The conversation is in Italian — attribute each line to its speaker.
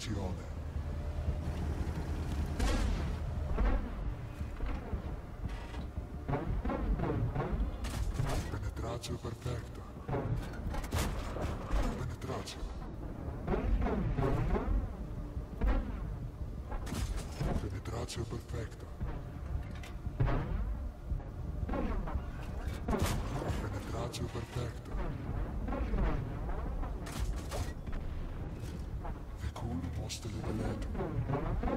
Speaker 1: Cirone. Penetracio perfetto. Penetracio. Penetracio perfetto. Penetracio perfetto. просто не понятно.